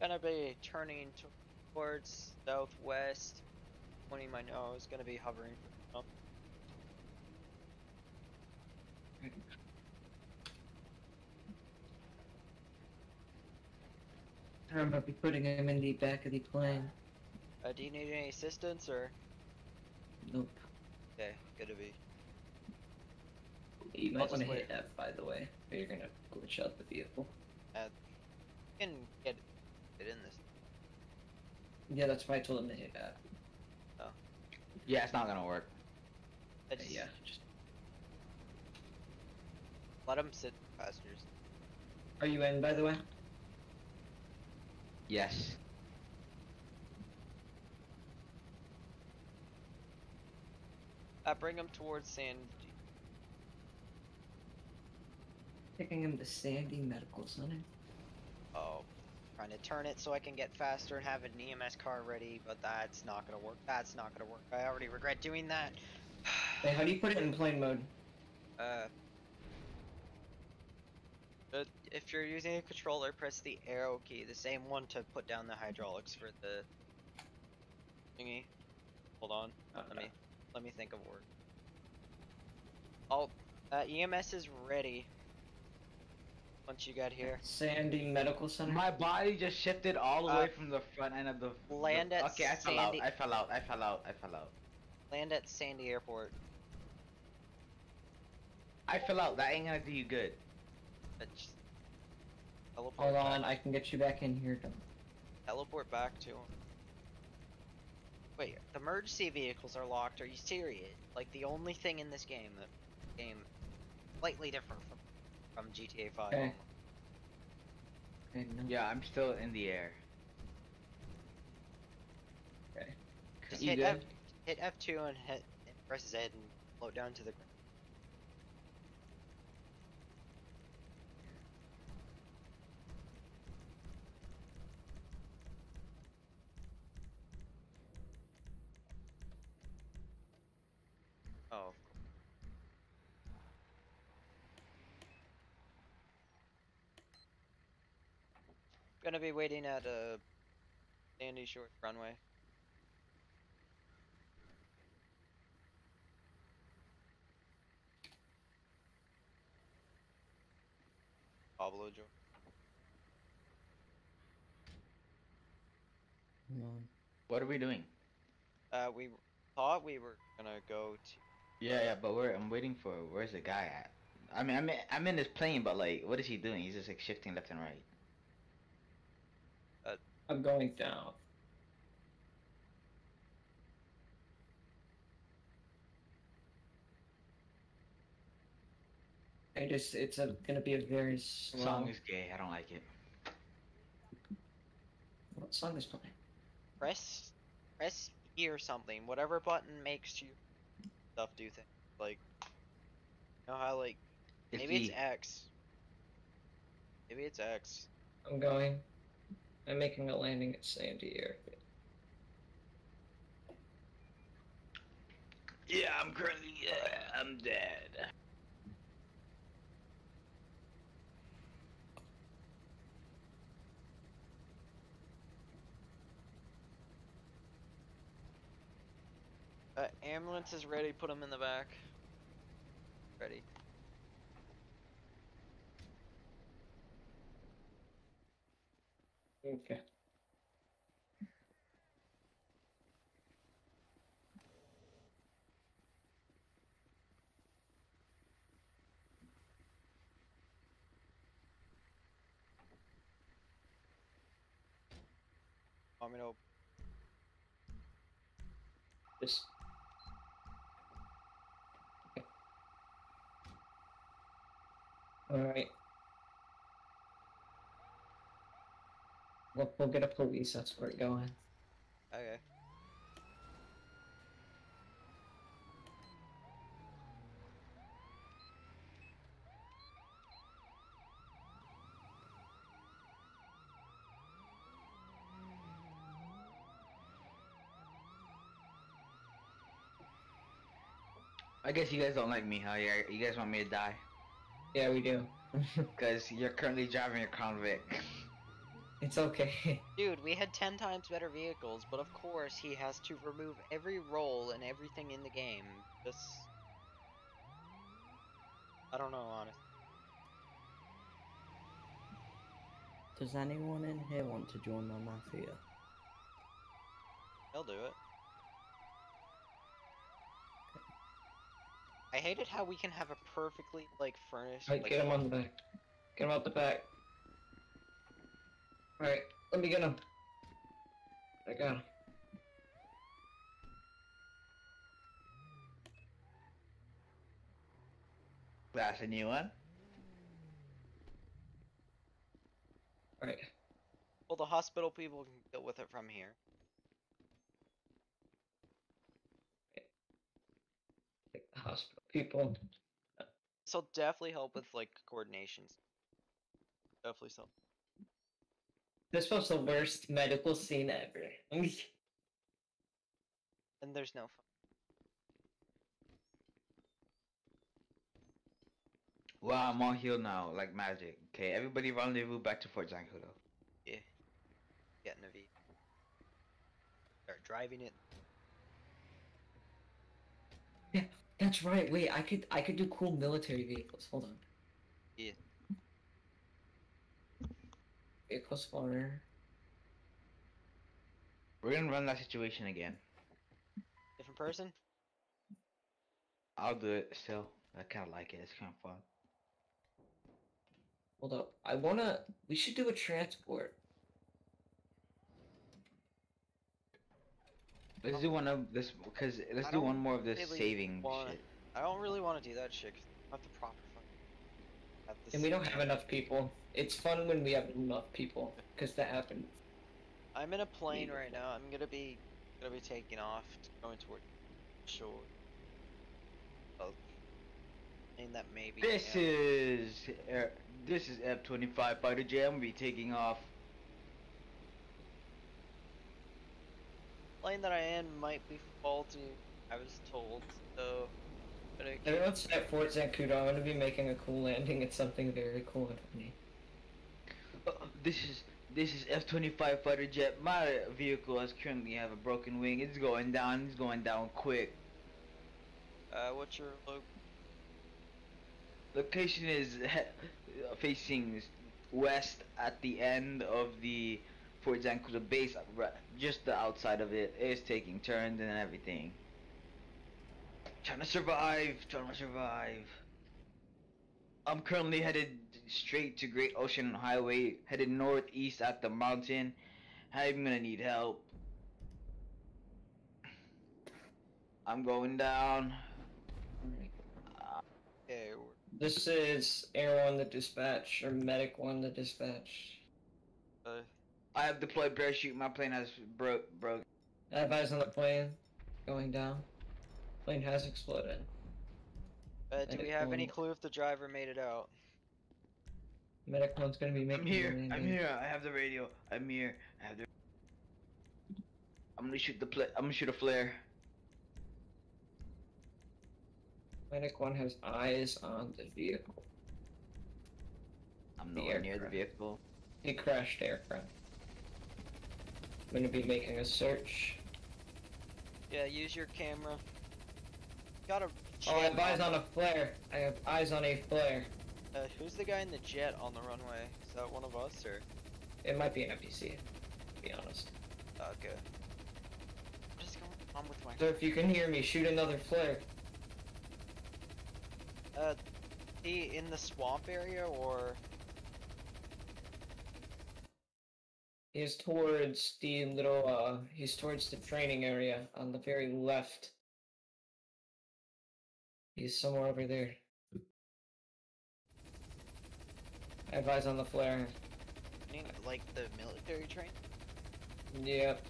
Gonna be turning towards southwest. Pointing my nose. Gonna be hovering. Up. I remember be putting him in the back of the plane. Uh, do you need any assistance or? Nope. Okay, good to be. You might want to hit F, by the way, or you're gonna glitch out the vehicle. You can get it in this. Yeah, that's why I told him to hit F. Yeah, it's not gonna work. Just yeah, just. let him sit passengers. Are you in, by the way? Yes. Uh, bring him towards Sandy. Taking him to Sandy Medical Center. Oh, trying to turn it so I can get faster and have an EMS car ready, but that's not gonna work. That's not gonna work. I already regret doing that. Hey, how do you put it in plane mode? Uh, if you're using a controller, press the arrow key, the same one to put down the hydraulics for the thingy. Hold on, let me let me think of word. Oh, uh, EMS is ready. Once you get here, Sandy Medical Center. My body just shifted all the Uh, way from the front end of the. the- land at Okay, I fell out. I fell out. I fell out. I fell out. land at Sandy Airport. I fell out. That ain't gonna do you good. Just teleport Hold back- on, I can get you back in here. Don't- Teleport back to him. Wait, the emergency vehicles are locked. Are you serious? Like the only thing in this game that game slightly different from from GTA 5. Okay. Okay, no. Yeah, I'm still in the air. Okay. Just You hit good? F, hit F2 and hit and press Z and float down to the ground. Oh. Gonna be waiting at a Sandy Shore runway. Pablo Joe. Come on. What are we doing? Uh, we thought we were gonna go to. Yeah, yeah, but where I'm waiting for. Where's the guy at? I mean, I'm in, I'm in this plane, but like, what is he doing? He's just like shifting left and right. I'm going down. I just, it's a, gonna be a very slow. Song is gay. I don't like it. What song is playing? Press, press E or something. Whatever button makes you stuff do things. Like, you know how like maybe it's X. Maybe it's X. I'm going. I'm making a landing at Sandy Airfield. Yeah, I'm currently. Yeah, I'm dead. Uh, ambulance is ready. Put him in the back. Ready. Okay. Want me to? Just. Okay. Alright. We'll, we'll get a police escort going. Okay. I guess you guys don't like me, huh? Yeah, you guys want me to die? Yeah, we do. Because you're currently driving a Crown Vic. It's okay. Dude, we had 10 times better vehicles, but of course he has to remove every roll and everything in the game. Just. I don't know, honestly. Does anyone in here want to join my mafia? They'll do it. I hated how we can have a perfectly, like, furnished. Alright, like, get him on the back. Get him out the back. Alright, let me get him. I got him. That's a new one. Alright. Well, the hospital people can deal with it from here. The hospital people. This will definitely help with, like, coordinations. Definitely so. This was the worst medical scene ever. And there's no fun. Wow, I'm on heal now, like magic. Okay, everybody rendezvous back to Fort Zancudo. Yeah. Getting a V. Start driving it. Yeah, that's right. Wait, I could I could do cool military vehicles. Hold on. Yeah. Vehicle spawner. We're gonna run that situation again. Different person? I'll do it still. I kinda like it, it's kinda fun. Hold up. I wanna. We should do a transport. Let's do one of this because let's do one more of this saving want- shit. I don't really want to do that shit 'cause I have the proper fun. Have this And we don't have enough people. It's fun when we have enough people, because that happens. I'm in a plane right now. I'm gonna be gonna be taking off, t- going toward shore. Oh, and that maybe. This is uh, this is F-25 fighter jet. I'm gonna be taking off. plane that I am might be faulty. I was told so. But I can't- Everyone's at Fort Zancudo. I'm gonna be making a cool landing. It's something very cool and funny. Uh, this is this is F-25 fighter jet. My vehicle has currently have a broken wing. It's going down. It's going down quick. Uh, what's your loc? Location is he- uh, facing west at the end of the Fort Zancudo base, uh, just the outside of it. It's taking turns and everything. Trying to survive, trying to survive. I'm currently headed straight to Great Ocean Highway, headed northeast at the mountain. I'm gonna need help. I'm going down. Okay, This is Air One, the dispatch, or Medic One, the dispatch. uh, I have deployed parachute. My plane has broke. Broke. I have eyes on the plane going down. Plane has exploded. uh, do we have any clue if the driver made it out? Medic One's gonna be making I'm here. the I'm here. I have the radio. I'm here. I have the. I'm gonna shoot the pla I'm gonna shoot a flare. Medic One has eyes on the vehicle. I'm The nowhere near the vehicle. The crashed aircraft. I'm gonna be making a search. Yeah, use your camera. Gotta. Oh, I have eyes on a flare. I have eyes on a flare. Uh, who's the guy in the jet on the runway? Is that one of us or? It might be an NPC, to be honest. Okay. I'm just going on with my. So if you can hear me, shoot another flare. Uh, he in the swamp area or? He's towards the little, uh, he's towards the training area on the very left. He's somewhere over there. I have eyes on the flare. Like the military train? Yep.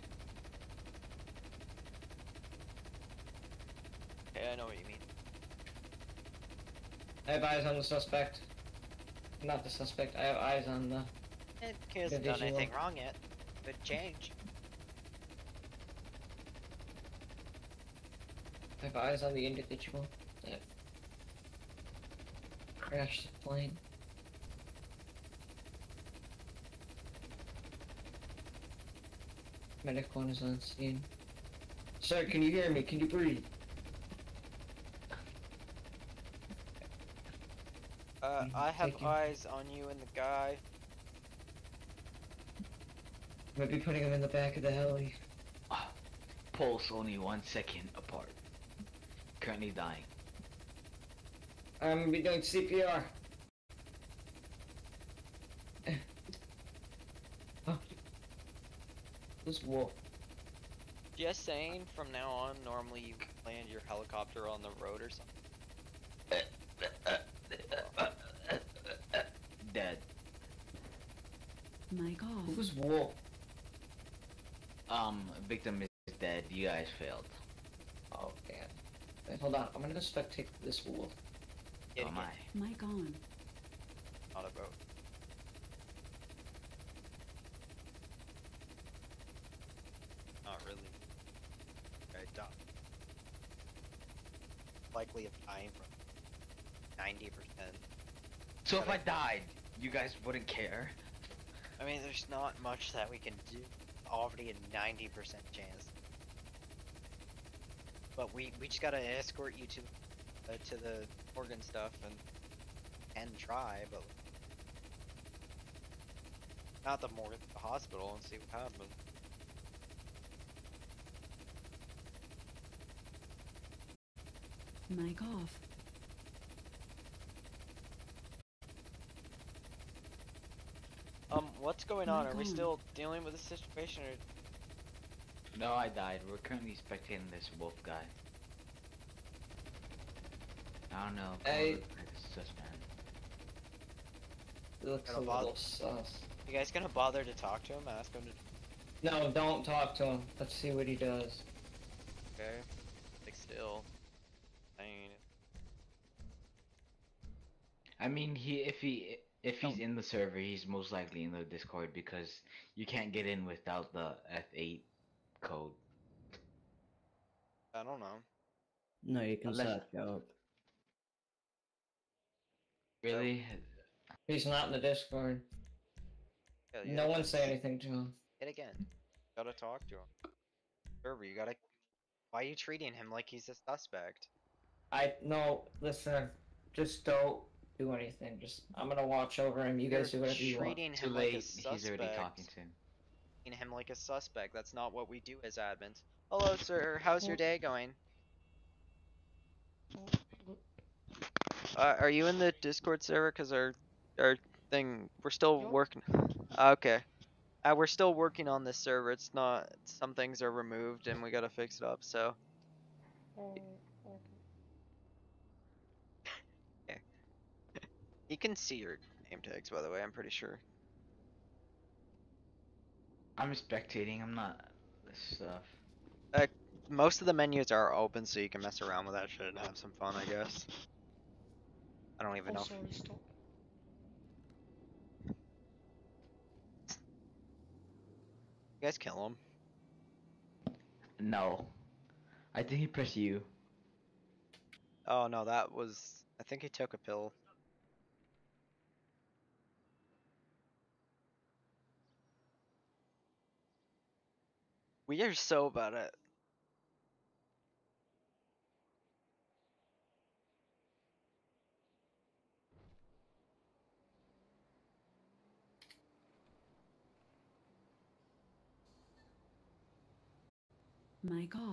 Okay, I know what you mean. I have eyes on the suspect. Not the suspect, I have eyes on the. He hasn't done anything wrong yet. Good change. I have eyes on the individual that crashed the plane. Medic one is on scene. Sir, can you hear me? Can you breathe? Uh, I have thank eyes on you and the guy. Might be putting him in the back of the heli. Pulse only one second apart. Currently dying. I'm gonna be doing CPR. oh. This wolf. Just saying, from now on, normally you land your helicopter on the road or something. Dead. Mic off. Who's wolf? Um, victim is dead. You guys failed. Oh damn. Wait, hold on. I'm gonna spectate this wolf. Get oh it, my. Mic on. Not a boat. Not really. Okay, done. Likely of dying from 90%. So if I died, you guys wouldn't care. I mean, there's not much that we can do. Already a 90% chance. But we we just gotta escort you to uh, to the organ stuff and and try, but not the more the hospital and see what happens. Mic off. Um, what's going on? Mic Are we on. still dealing with the situation, or No, I died. We're currently spectating this wolf guy. I don't know. Hey. look like a sus man. It looks a little sus. you guys gonna bother to talk to him? Ask him to. No, don't talk to him. Let's see what he does. Okay. Like still. Saying. I mean, he if he if he's in the server, he's most likely in the Discord because you can't get in without the F8 code. I don't know. No, you can Unless- search it up. Really? He's not in the Discord. Yeah, yeah, No one say anything to him. Hit again. Gotta talk to him. Server, you gotta. Why are you treating him like he's a suspect? I no. Listen, just don't do anything. Just I'm gonna watch over him. You guys do You're whatever you want. treating Too him late. like a suspect. He's already talking to him. Treating him like a suspect. That's not what we do as admins. Hello, sir. How's your day going? Uh, are you in the Discord server? Cause our our thing we're still Yup. working. Okay. Uh, we're still working on this server. It's not. Some things are removed and we gotta fix it up. So. Okay. you can see your name tags, by the way. I'm pretty sure. I'm spectating. I'm not this stuff. Most of the menus are open, so you can mess around with that shit and have some fun, I guess. I don't even know. if- Also, stop. You guys kill him. No. I think he pressed you. Oh no, that was. I think he took a pill. We are so bad at.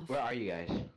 Where are you guys?